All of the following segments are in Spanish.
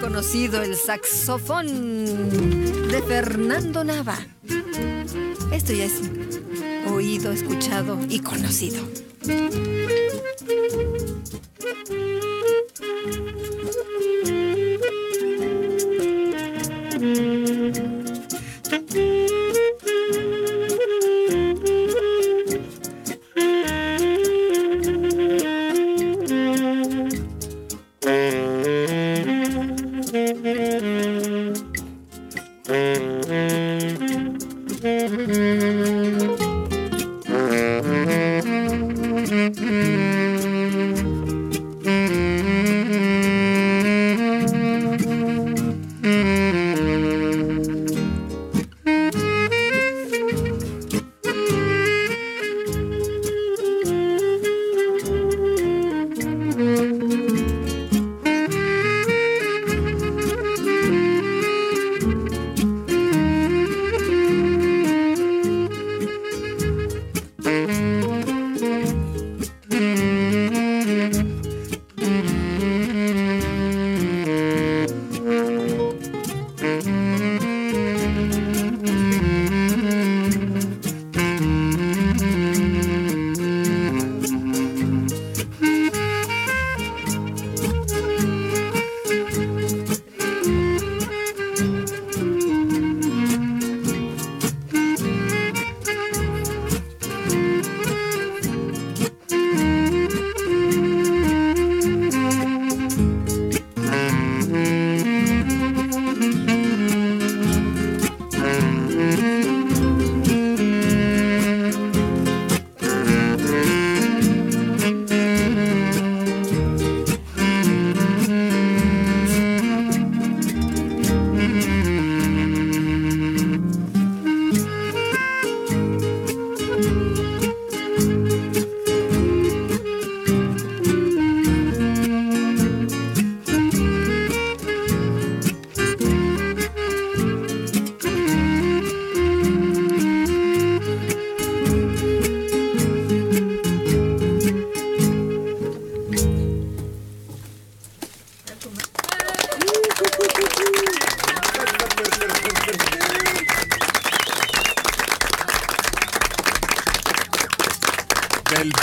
conocido el saxofón de Fernando Nava. Esto ya es oído, escuchado y conocido.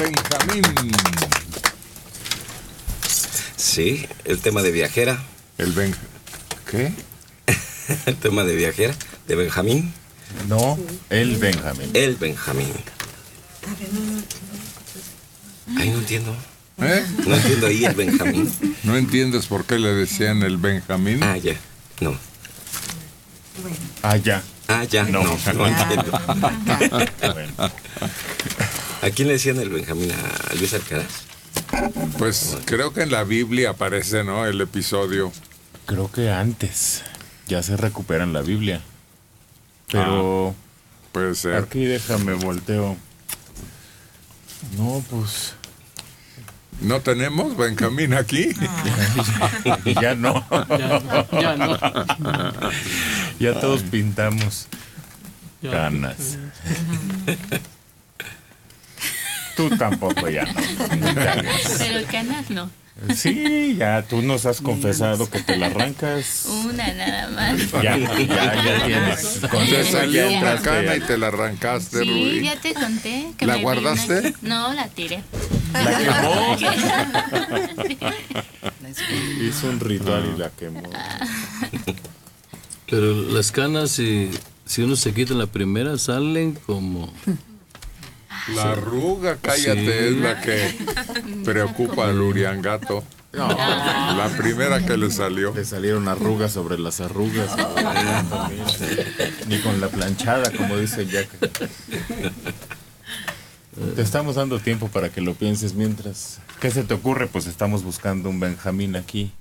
Benjamín. Sí, el tema de viajera. El Ben... ¿Qué? el tema de viajera, de Benjamín. No, el Benjamín. El Benjamín. Ay, no entiendo. ¿Eh? No entiendo ahí el Benjamín. ¿No entiendes por qué le decían el Benjamín? Ah, ya. No. Ah, ya. Ah, ya. No, No. no, entiendo. Bueno, ¿A quién le decían el Benjamín? ¿A Luis Alcaraz? Pues creo que en la Biblia aparece, ¿no? El episodio. creo que antes ya se recupera en la Biblia. Pero Puede ser. aquí déjame volteo. No, pues ¿No tenemos Benjamín aquí? ya no. Ya, ya no. ya todos pintamos canas. Tú tampoco ya no. Pero el canal no. Sí, ya tú nos has confesado que te la arrancas. Una nada más. Ya, ya, ya tienes. Con Te eso salió ya entraste y te la arrancaste, Sí, Rubí. ya te conté. Que ¿La me guardaste? vino- No, la tiré. La quemó. Sí. Hizo un ritual y la quemó. Pero las canas, si, si uno se quita la primera, salen como... La arruga, cállate, Sí. es la que preocupa al Uriangato. La primera que le salió. Le salieron arrugas sobre las arrugas. Ni con la planchada, como dice Jack. Te estamos dando tiempo para que lo pienses mientras. ¿Qué se te ocurre? Pues estamos buscando un Benjamín aquí.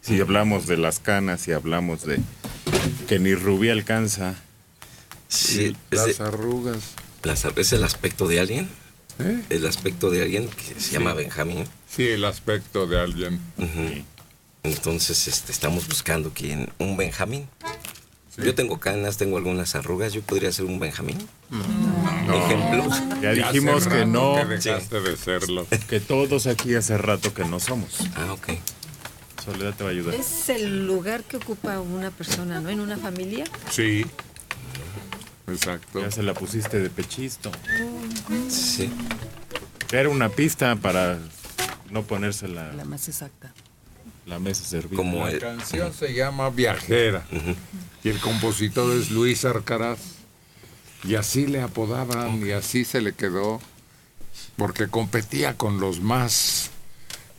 Si hablamos de las canas y hablamos de que ni Rubí alcanza. Sí, es, Las de- arrugas. las- es el aspecto de alguien. ¿Eh? El aspecto de alguien que se llama Benjamín. Sí, el aspecto de alguien. Entonces, este, estamos buscando quién, un Benjamín. Yo tengo canas, tengo algunas arrugas, yo podría ser un Benjamín. ejemplos. Ya dijimos que no, que dejaste de serlo. que todos aquí hace rato que no somos. Ah, ok. Soledad te va a ayudar. Es el lugar que ocupa una persona, ¿no? En una familia. Sí. Exacto. Ya se la pusiste de pechisto. Sí. Era una pista para no ponerse la, La más exacta. la mesa servida. Como La el- canción se llama Viajera y el compositor es Luis Arcaraz. Y así le apodaban y así se le quedó porque competía con los más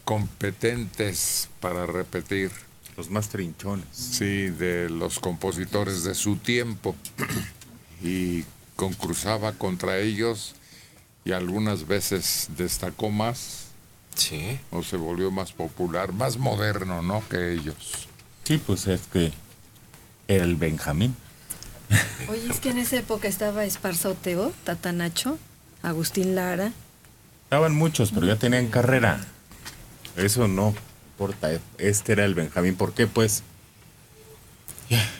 competentes para repetir, Los más trinchones. sí, de los compositores de su tiempo y concursaba contra ellos y algunas veces destacó más Sí. o se volvió más popular, más moderno, ¿no? Que ellos. Sí, pues es que era el Benjamín. Oye, es que en esa época estaba Esparza Oteo, Tata Nacho, Agustín Lara. Estaban muchos, pero ya tenían carrera. Eso no importa. Este era el Benjamín. ¿Por qué? Pues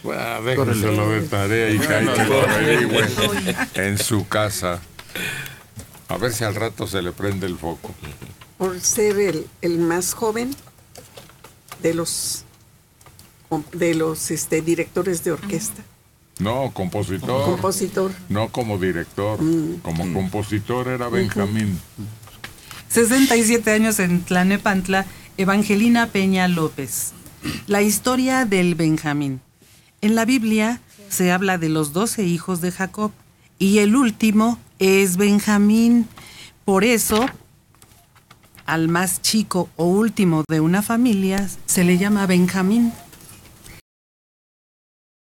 Bueno, déjenselo de tarea y que ahí que lo averigüen en su casa. A ver si al rato se le prende el foco. por ser el, el más joven de los de los este, directores de orquesta, No, compositor. compositor. No como director. Como compositor era Benjamín. 67 años en Tlanepantla, Evangelina Peña López. La historia del Benjamín. En la Biblia se habla de los doce hijos de Jacob y el último es Benjamín. Por eso, al más chico o último de una familia se le llama Benjamín.